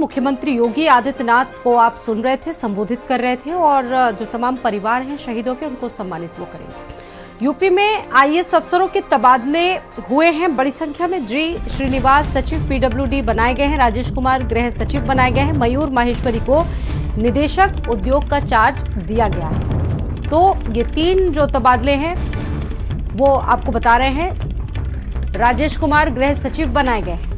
मुख्यमंत्री योगी आदित्यनाथ को आप सुन रहे थे, संबोधित कर रहे थे और जो तमाम परिवार हैं शहीदों के, उनको सम्मानित वो करेंगे। यूपी में आईएएस अफसरों के तबादले हुए हैं, बड़ी संख्या में जी श्रीनिवास सचिव पीडब्ल्यूडी बनाए गए हैं, राजेश कुमार गृह सचिव बनाए गए हैं, मयूर माहेश्वरी को निदेशक उद्योग का चार्ज दिया गया है। तो ये तीन जो तबादले हैं, वो आपको बता रहे हैं। राजेश कुमार गृह सचिव बनाए गए हैं।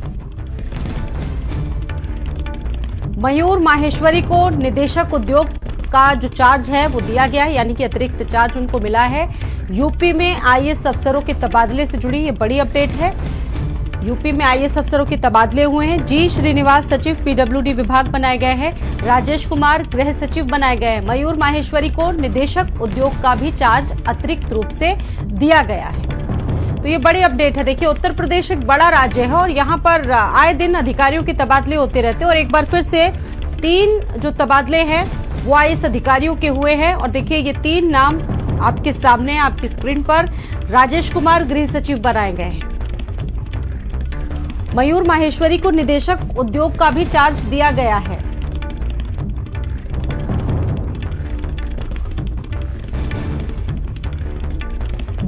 मयूर माहेश्वरी को निदेशक उद्योग का जो चार्ज है, वो दिया गया है, यानी कि अतिरिक्त चार्ज उनको मिला है। यूपी में आईएएस अफसरों के तबादले से जुड़ी ये बड़ी अपडेट है। यूपी में आईएएस अफसरों के तबादले हुए हैं। जी श्रीनिवास सचिव पीडब्ल्यूडी विभाग बनाए गए हैं। राजेश कुमार गृह सचिव बनाए गए हैं। मयूर माहेश्वरी को निदेशक उद्योग का भी चार्ज अतिरिक्त रूप से दिया गया है। तो ये बड़ी अपडेट है। देखिए, उत्तर प्रदेश एक बड़ा राज्य है और यहाँ पर आए दिन अधिकारियों के तबादले होते रहते हैं और एक बार फिर से तीन जो तबादले हैं, वो आई अधिकारियों के हुए हैं। और देखिए, ये तीन नाम आपके सामने आपकी स्क्रीन पर। राजेश कुमार, गृह सचिव बनाए गए हैं। मयूर माहेश्वरी को निदेशक उद्योग का भी चार्ज दिया गया है।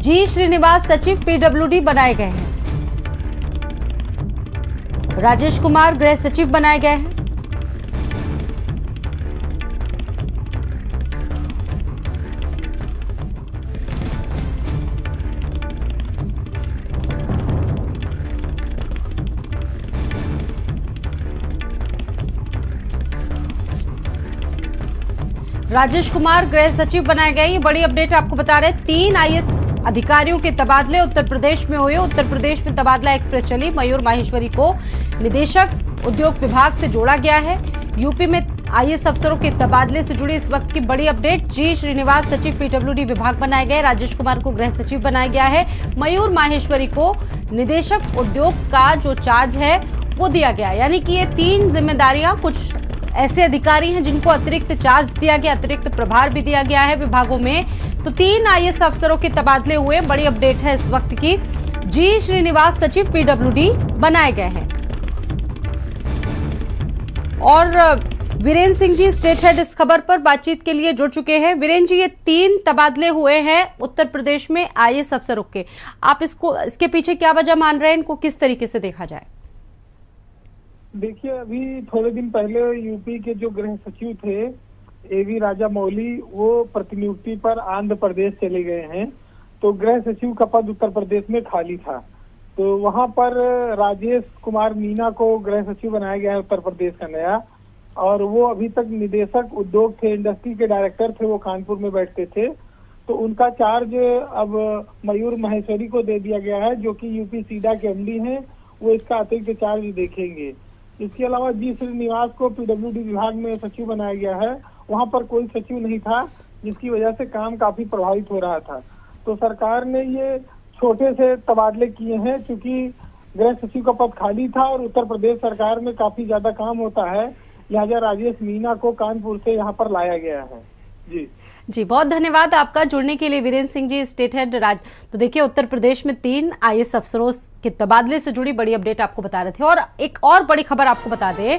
जी श्रीनिवास सचिव पीडब्ल्यूडी बनाए गए हैं। राजेश कुमार गृह सचिव बनाए गए हैं। राजेश कुमार गृह सचिव बनाए गए ये बड़ी अपडेट आपको बता रहे हैं। तीन आईएएस अधिकारियों के तबादले उत्तर प्रदेश में हुए। उत्तर प्रदेश में तबादला एक्सप्रेस चली। मयूर माहेश्वरी को निदेशक उद्योग विभाग से जोड़ा गया है। यूपी में आईएएस अफसरों के तबादले से जुड़ी इस वक्त की बड़ी अपडेट। जी श्रीनिवास सचिव पीडब्ल्यूडी विभाग बनाए गए राजेश कुमार को गृह सचिव बनाया गया है। मयूर माहेश्वरी को निदेशक उद्योग का जो चार्ज है, वो दिया गया। यानी कि ये तीन जिम्मेदारियाँ कुछ ऐसे अधिकारी हैं जिनको अतिरिक्त चार्ज दिया गया, अतिरिक्त प्रभार भी दिया गया है विभागों में। तो तीन आईएएस अफसरों के तबादले हुए, बड़ी अपडेट है इस वक्त की। जी श्रीनिवास, सचिव पीडब्ल्यूडी बनाए गए हैं। और, वीरेंद्र सिंह जी, स्टेट हेड, इस खबर पर बातचीत के लिए जुड़ चुके हैं। वीरेंद्र जी, ये तीन तबादले हुए हैं उत्तर प्रदेश में आई एस अफसरों के। आप इसको, इसके पीछे क्या वजह मान रहे हैं? इनको किस तरीके से देखा जाए? देखिए, अभी थोड़े दिन पहले यूपी के जो गृह सचिव थे एवी राजा मौली वो प्रतिनियुक्ति पर आंध्र प्रदेश चले गए हैं। तो गृह सचिव का पद उत्तर प्रदेश में खाली था। तो वहाँ पर राजेश कुमार मीना को गृह सचिव बनाया गया है उत्तर प्रदेश का नया। और वो अभी तक निदेशक उद्योग थे, इंडस्ट्री के डायरेक्टर थे, वो कानपुर में बैठते थे। तो उनका चार्ज अब मयूर महेश्वरी को दे दिया गया है, जो कि यूपी सीडा के एमडी हैं, वो इसका अतिरिक्त चार्ज देखेंगे। इसके अलावा जी श्रीनिवास को पीडब्ल्यू विभाग में सचिव बनाया गया है। वहाँ पर कोई सचिव नहीं था, जिसकी वजह से काम काफ़ी प्रभावित हो रहा था। तो सरकार ने ये छोटे से तबादले किए हैं, क्योंकि गृह सचिव का पद खाली था और उत्तर प्रदेश सरकार में काफ़ी ज़्यादा काम होता है। लिहाजा राजेश मीना को कानपुर से यहाँ पर लाया गया है। जी। जी, बहुत धन्यवाद आपका जुड़ने के लिए, वीरेंद्र सिंह जी, स्टेट हेड राज तो देखिए, उत्तर प्रदेश में तीन आईएएस अफसरों के तबादले से जुड़ी बड़ी अपडेट आपको बता रहे थे और एक और बड़ी खबर आपको बता दें